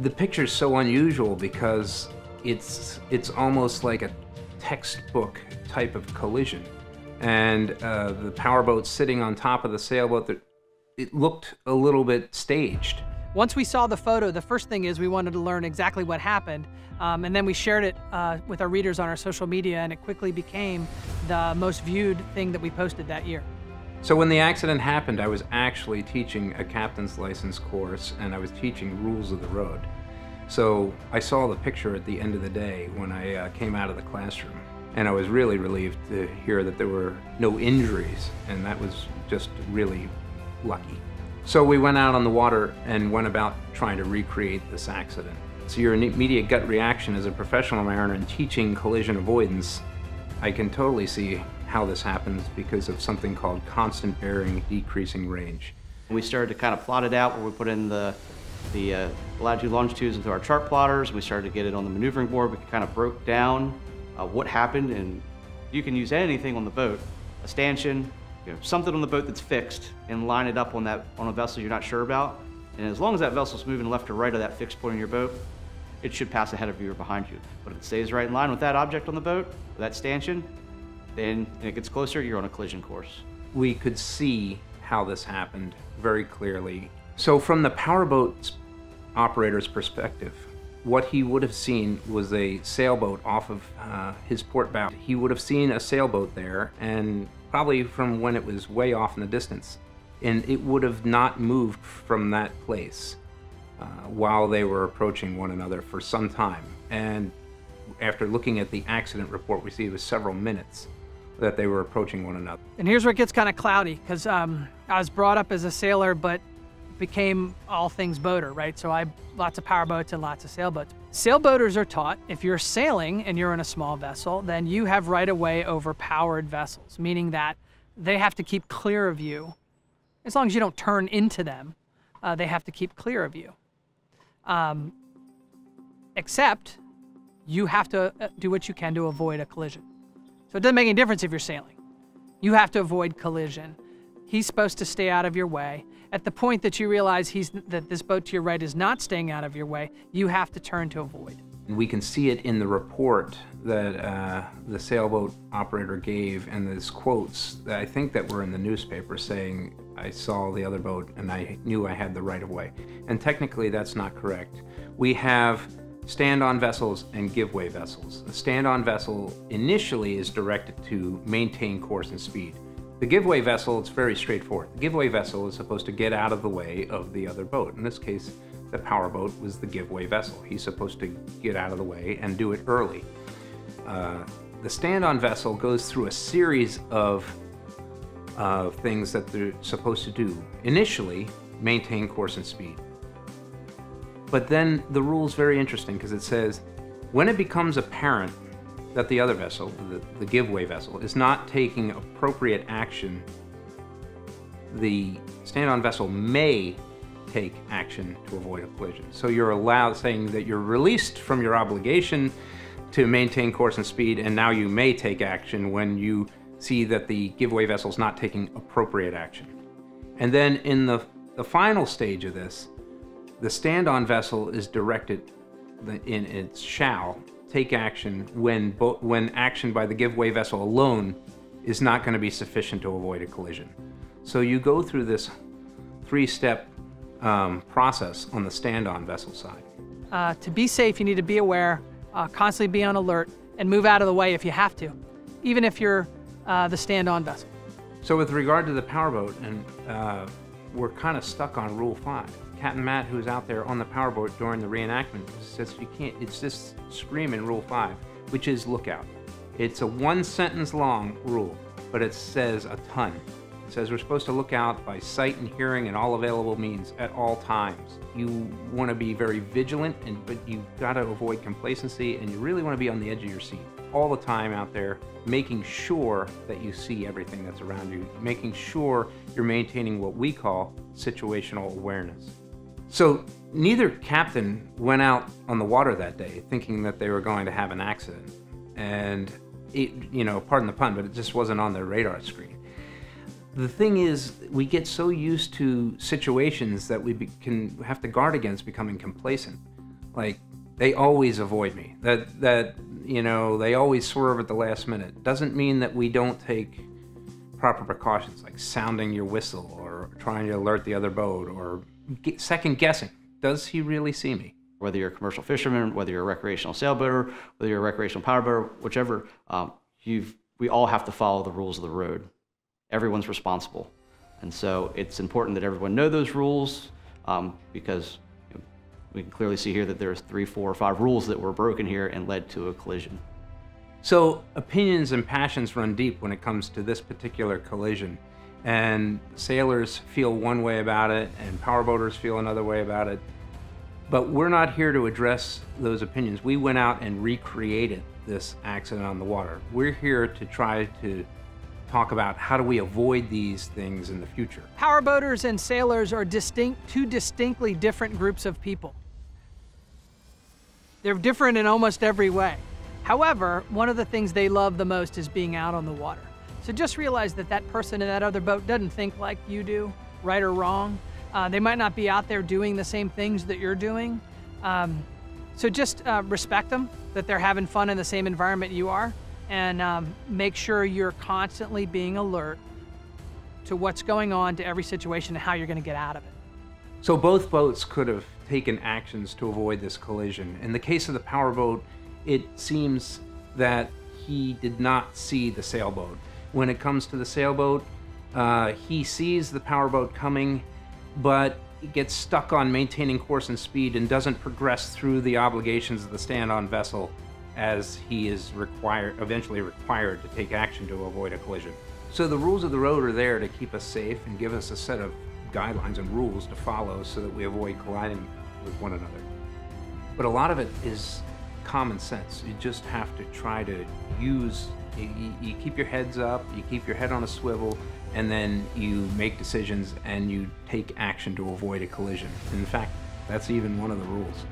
The picture's so unusual because it's it's almost like a textbook type of collision, and uh, the powerboat sitting on top of the sailboat that it looked a little bit staged. Once we saw the photo, the first thing is we wanted to learn exactly what happened. Um, and then we shared it uh, with our readers on our social media, and it quickly became the most viewed thing that we posted that year. So when the accident happened, I was actually teaching a captain's license course, and I was teaching rules of the road. So I saw the picture at the end of the day when I uh, came out of the classroom. And I was really relieved to hear that there were no injuries, and that was just really lucky. So we went out on the water and went about trying to recreate this accident. So your immediate gut reaction as a professional mariner and teaching collision avoidance, I can totally see how this happens because of something called constant bearing decreasing range. We started to kind of plot it out where we put in the, the uh, latitude longitudes into our chart plotters. We started to get it on the maneuvering board. We kind of broke down uh, what happened and you can use anything on the boat, a stanchion, you know, something on the boat that's fixed and line it up on that on a vessel you're not sure about. And as long as that vessel's moving left or right of that fixed point in your boat, it should pass ahead of you or behind you. But if it stays right in line with that object on the boat, that stanchion, then and it gets closer, you're on a collision course. We could see how this happened very clearly. So from the powerboat operator's perspective, what he would have seen was a sailboat off of uh, his port bow. He would have seen a sailboat there, and probably from when it was way off in the distance. And it would have not moved from that place uh, while they were approaching one another for some time. And after looking at the accident report, we see it was several minutes that they were approaching one another. And here's where it gets kind of cloudy because um, I was brought up as a sailor, but became all things boater, right? So I lots of powerboats and lots of sailboats. Sailboaters are taught if you're sailing and you're in a small vessel, then you have right of way over powered vessels, meaning that they have to keep clear of you. As long as you don't turn into them, uh, they have to keep clear of you. Um, except you have to uh, do what you can to avoid a collision. So it doesn't make any difference if you're sailing. You have to avoid collision. He's supposed to stay out of your way. At the point that you realize he's that this boat to your right is not staying out of your way, you have to turn to avoid. We can see it in the report that uh, the sailboat operator gave and these quotes that I think that were in the newspaper saying, I saw the other boat and I knew I had the right of way. And technically that's not correct. We have stand-on vessels and give-way vessels. The stand-on vessel initially is directed to maintain course and speed. The give-way vessel, it's very straightforward. The give-way vessel is supposed to get out of the way of the other boat. In this case, the powerboat was the give-way vessel. He's supposed to get out of the way and do it early. Uh, the stand-on vessel goes through a series of uh, things that they're supposed to do. Initially, maintain course and speed. But then the rule is very interesting because it says when it becomes apparent that the other vessel, the, the giveaway vessel, is not taking appropriate action, the stand-on vessel may take action to avoid a collision. So you're allowed, saying that you're released from your obligation to maintain course and speed, and now you may take action when you see that the giveaway vessel is not taking appropriate action. And then in the, the final stage of this, the stand-on vessel is directed in its shall take action when, when action by the giveaway vessel alone is not going to be sufficient to avoid a collision. So you go through this three-step um, process on the stand-on vessel side. Uh, to be safe, you need to be aware, uh, constantly be on alert, and move out of the way if you have to, even if you're uh, the stand-on vessel. So with regard to the powerboat, and uh, we're kind of stuck on Rule 5. Captain Matt, who's out there on the powerboat during the reenactment, says you can't, it's just screaming Rule 5, which is lookout. It's a one sentence long rule, but it says a ton. It says we're supposed to look out by sight and hearing and all available means at all times. You want to be very vigilant, and but you've got to avoid complacency, and you really want to be on the edge of your seat all the time out there, making sure that you see everything that's around you, making sure you're maintaining what we call situational awareness. So neither captain went out on the water that day thinking that they were going to have an accident. And, it, you know, pardon the pun, but it just wasn't on their radar screen. The thing is, we get so used to situations that we can have to guard against becoming complacent. like they always avoid me. That that you know they always swerve at the last minute. Doesn't mean that we don't take proper precautions like sounding your whistle or trying to alert the other boat or second guessing. Does he really see me? Whether you're a commercial fisherman, whether you're a recreational sailboater, whether you're a recreational powerboater, whichever, um, you've we all have to follow the rules of the road. Everyone's responsible, and so it's important that everyone know those rules um, because you know, we can clearly see here that there's three, four, or five rules that were broken here and led to a collision. So opinions and passions run deep when it comes to this particular collision. And sailors feel one way about it, and powerboaters feel another way about it. But we're not here to address those opinions. We went out and recreated this accident on the water. We're here to try to talk about how do we avoid these things in the future. Powerboaters and sailors are distinct, two distinctly different groups of people. They're different in almost every way. However, one of the things they love the most is being out on the water. So just realize that that person in that other boat doesn't think like you do, right or wrong. Uh, they might not be out there doing the same things that you're doing. Um, so just uh, respect them, that they're having fun in the same environment you are, and um, make sure you're constantly being alert to what's going on, to every situation, and how you're going to get out of it. So both boats could have taken actions to avoid this collision. In the case of the powerboat, it seems that he did not see the sailboat. When it comes to the sailboat, uh, he sees the powerboat coming, but gets stuck on maintaining course and speed and doesn't progress through the obligations of the stand-on vessel as he is required, eventually required to take action to avoid a collision. So the rules of the road are there to keep us safe and give us a set of guidelines and rules to follow so that we avoid colliding with one another. But a lot of it is common sense. You just have to try to use, you, you, keep your heads up, you keep your head on a swivel, and then you make decisions and you take action to avoid a collision. In fact, that's even one of the rules.